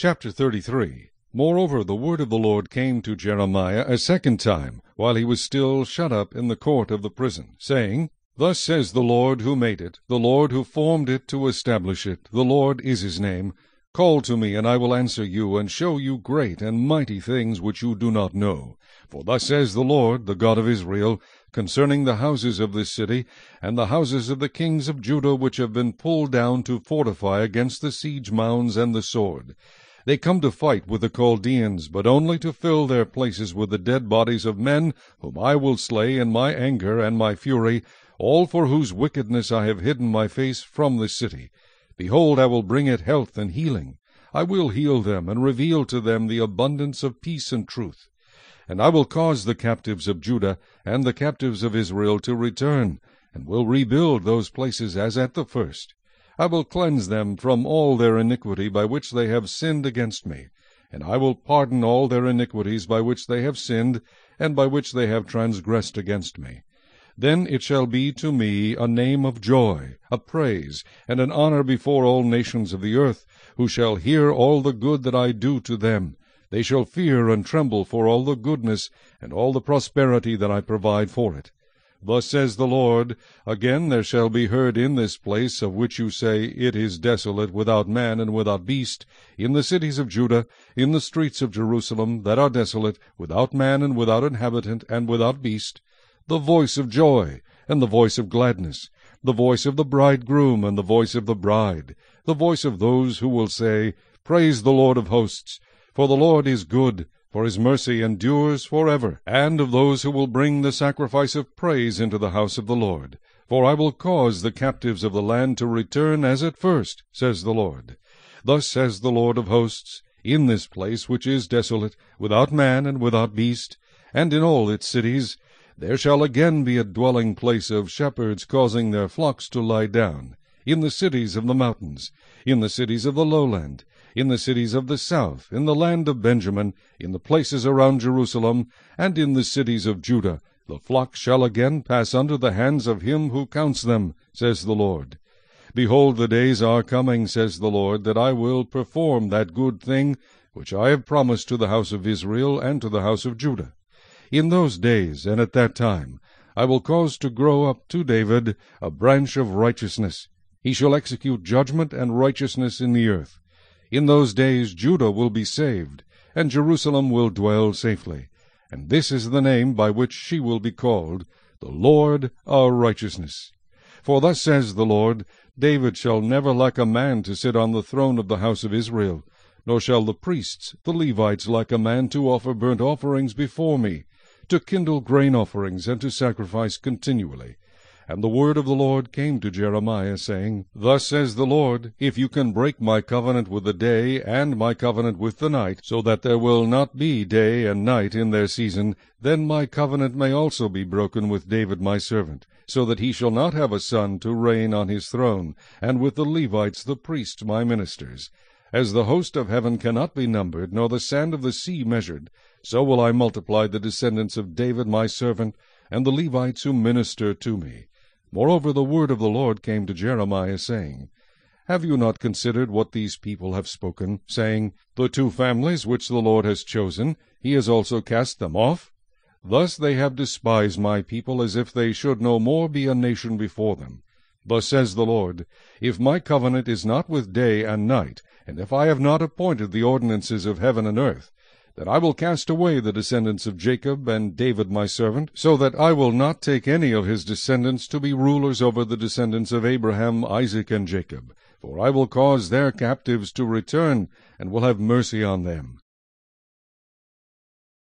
Chapter 33 Moreover, the word of the Lord came to Jeremiah a second time, while he was still shut up in the court of the prison, saying, Thus says the Lord who made it, the Lord who formed it to establish it, the Lord is his name. Call to me, and I will answer you, and show you great and mighty things which you do not know. For thus says the Lord, the God of Israel, concerning the houses of this city, and the houses of the kings of Judah which have been pulled down to fortify against the siege mounds and the sword. They come to fight with the Chaldeans, but only to fill their places with the dead bodies of men, whom I will slay in my anger and my fury, all for whose wickedness I have hidden my face from the city. Behold, I will bring it health and healing. I will heal them, and reveal to them the abundance of peace and truth. And I will cause the captives of Judah and the captives of Israel to return, and will rebuild those places as at the first. I will cleanse them from all their iniquity by which they have sinned against me, and I will pardon all their iniquities by which they have sinned, and by which they have transgressed against me. Then it shall be to me a name of joy, a praise, and an honor before all nations of the earth, who shall hear all the good that I do to them. They shall fear and tremble for all the goodness and all the prosperity that I provide for it. Thus says the Lord, Again there shall be heard in this place, of which you say, It is desolate, without man and without beast, in the cities of Judah, in the streets of Jerusalem, that are desolate, without man and without inhabitant and without beast, the voice of joy, and the voice of gladness, the voice of the bridegroom, and the voice of the bride, the voice of those who will say, Praise the Lord of hosts, for the Lord is good, for his mercy endures for ever, and of those who will bring the sacrifice of praise into the house of the Lord. For I will cause the captives of the land to return as at first, says the Lord. Thus says the Lord of hosts, in this place which is desolate, without man and without beast, and in all its cities, there shall again be a dwelling place of shepherds causing their flocks to lie down, in the cities of the mountains, in the cities of the lowland, in the cities of the south, in the land of Benjamin, in the places around Jerusalem, and in the cities of Judah. The flock shall again pass under the hands of him who counts them, says the Lord. Behold, the days are coming, says the Lord, that I will perform that good thing which I have promised to the house of Israel and to the house of Judah. In those days and at that time I will cause to grow up to David a branch of righteousness. He shall execute judgment and righteousness in the earth. In those days Judah will be saved, and Jerusalem will dwell safely. And this is the name by which she will be called, The Lord our righteousness. For thus says the Lord, David shall never lack a man to sit on the throne of the house of Israel, nor shall the priests, the Levites, lack a man to offer burnt offerings before me to kindle grain offerings, and to sacrifice continually. And the word of the Lord came to Jeremiah, saying, Thus says the Lord, If you can break my covenant with the day, and my covenant with the night, so that there will not be day and night in their season, then my covenant may also be broken with David my servant, so that he shall not have a son to reign on his throne, and with the Levites the priests my ministers. As the host of heaven cannot be numbered, nor the sand of the sea measured, so will I multiply the descendants of David my servant, and the Levites who minister to me. Moreover, the word of the Lord came to Jeremiah, saying, Have you not considered what these people have spoken, saying, The two families which the Lord has chosen, he has also cast them off? Thus they have despised my people, as if they should no more be a nation before them. Thus says the Lord, If my covenant is not with day and night, and if I have not appointed the ordinances of heaven and earth, that I will cast away the descendants of Jacob and David my servant, so that I will not take any of his descendants to be rulers over the descendants of Abraham, Isaac, and Jacob. For I will cause their captives to return, and will have mercy on them.